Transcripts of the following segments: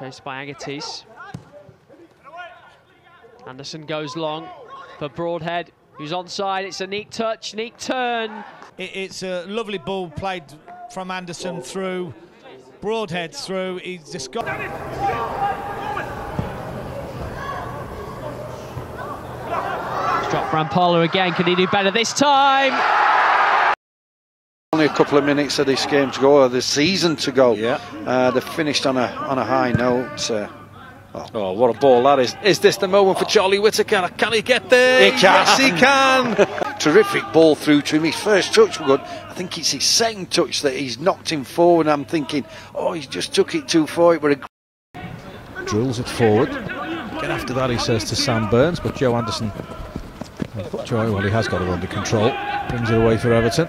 Chased by Agatis. Anderson goes long for Broadhead, who's onside. It's a neat touch, neat turn. It, it's a lovely ball played from Anderson through. Broadhead through. He's just got. Drop Rampala again. Can he do better this time? Only a couple of minutes of this game to go, or the season to go. Yeah. Uh, they've finished on a on a high note. Uh, Oh, what a ball that is. Is this the moment for Charlie Whitaker? Can he get there? He can. Yes, he can. terrific ball through to him. His first touch was good. I think it's his second touch that he's knocked him forward. I'm thinking, oh, he's just took it too far. It were a drills it forward. Get after that, he says to Sam Burns, but Joe Anderson. Joe, well, he has got it under control. Brings it away for Everton.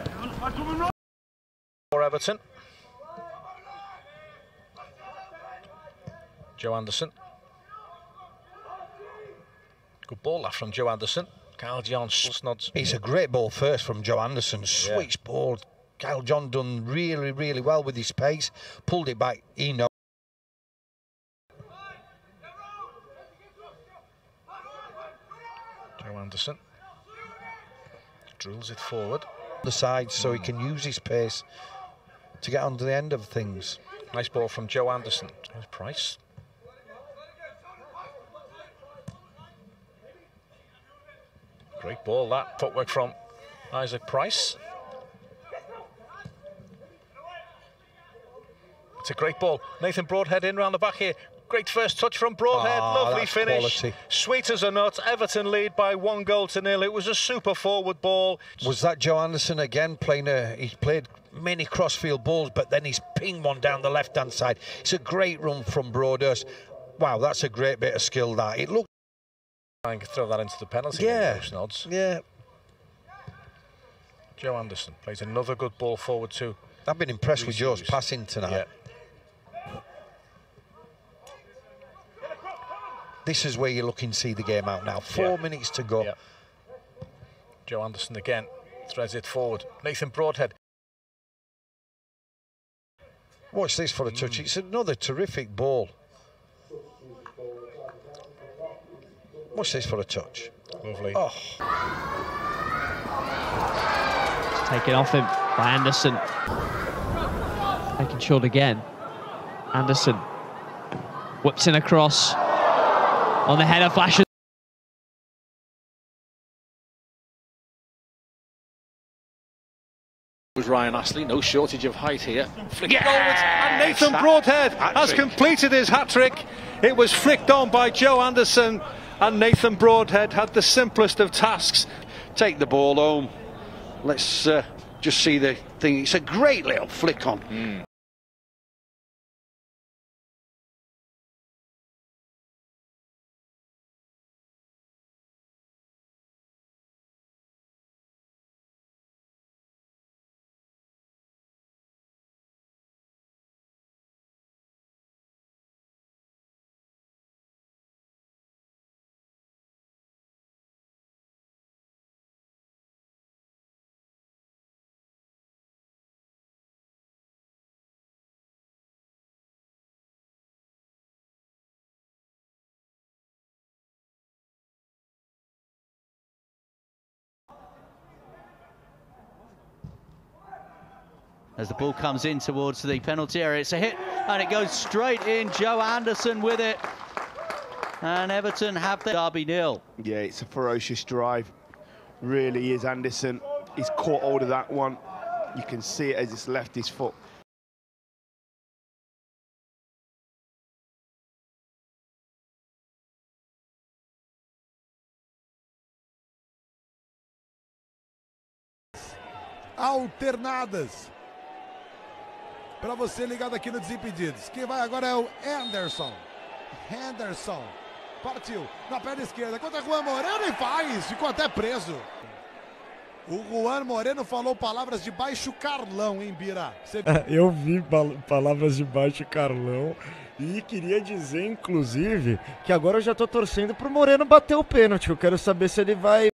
Joe Anderson. Good ball left from Joe Anderson. Kyle John nods. It's a great ball first from Joe Anderson. Switch Yeah. ball. Kyle John done really, really well with his pace. Pulled it back. He knows. Joe Anderson. Drills it forward. the side so he can use his pace to get onto the end of things. Nice ball from Joe Anderson. Price. Great ball that. Footwork from Isaac Price. It's a great ball. Nathan Broadhead in round the back here. Great first touch from Broadhead. Ah, Lovely finish. quality. Sweet as a nut. Everton lead by one goal to nil. It was a super forward ball. Was that Joe Anderson again playing a? He's played many crossfield balls, but then he's pinged one down the left hand side. It's a great run from Broadhurst. Wow, that's a great bit of skill. That it looked. I can throw that into the penalty. Yeah. area, nods. Yeah, Joe Anderson plays another good ball forward too. I've been impressed with Joe's passing tonight. Yeah. This is where you're looking to see the game out now. Four Yeah. minutes to go. Yeah. Joe Anderson again threads it forward. Nathan Broadhead. Watch this for a touch. Mm. It's another terrific ball. Watch this for a touch. Lovely. Oh, It's taken off him by Anderson. Taking short again. Anderson whips in across on the header flashes. was Ryan Astley. No shortage of height here. Flick Yes! and Nathan Broadhead has Hat-trick. completed his hat trick. It was flicked on by Joe Anderson, and Nathan Broadhead had the simplest of tasks. take the ball home. Let's uh, just see the thing. It's a great little flick on. As the ball comes in towards the penalty area, it's a hit and it goes straight in. Joe Anderson with it. And Everton have the derby nil. Yeah, it's a ferocious drive. Really is Anderson. He's caught hold of that one. You can see it as it's left his foot. alternadas. Para você ligado aqui no Desimpedidos. Quem vai agora é o Anderson. Henderson. Partiu. Na perna esquerda. Contra Juan Moreno e faz. Ficou até preso. O Juan Moreno falou palavras de baixo Carlão, hein, Bira? Eu vi pal- palavras de baixo Carlão e queria dizer, inclusive, que agora eu já tô torcendo pro Moreno bater o pênalti. Eu quero saber se ele vai